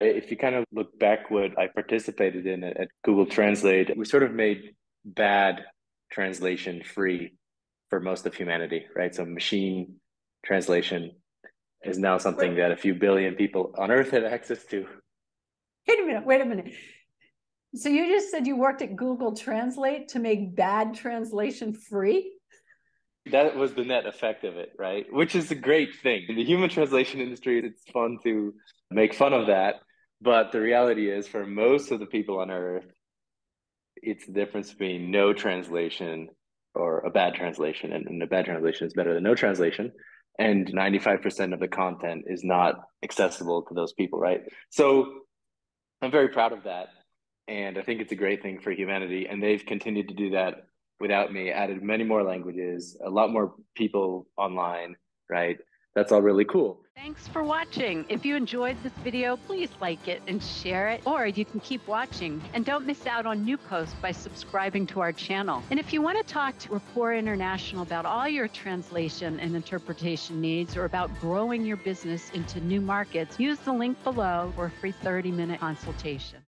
If you kind of look back what I participated in at Google Translate, we sort of made bad translation free for most of humanity, right? So machine translation is now something that a few billion people on Earth have access to. Wait a minute, wait a minute. So you just said you worked at Google Translate to make bad translation free? That was the net effect of it, right? Which is a great thing. In the human translation industry, it's fun to make fun of that. But the reality is, for most of the people on Earth, it's the difference between no translation or a bad translation. And, and a bad translation is better than no translation. And 95% of the content is not accessible to those people, right? So I'm very proud of that. And I think it's a great thing for humanity. And they've continued to do that without me, added many more languages, a lot more people online, right? That's all really cool. Thanks for watching. If you enjoyed this video, please like it and share it, or you can keep watching. And don't miss out on new posts by subscribing to our channel. And if you want to talk to Rapport International about all your translation and interpretation needs or about growing your business into new markets, use the link below for a free 30 minute consultation.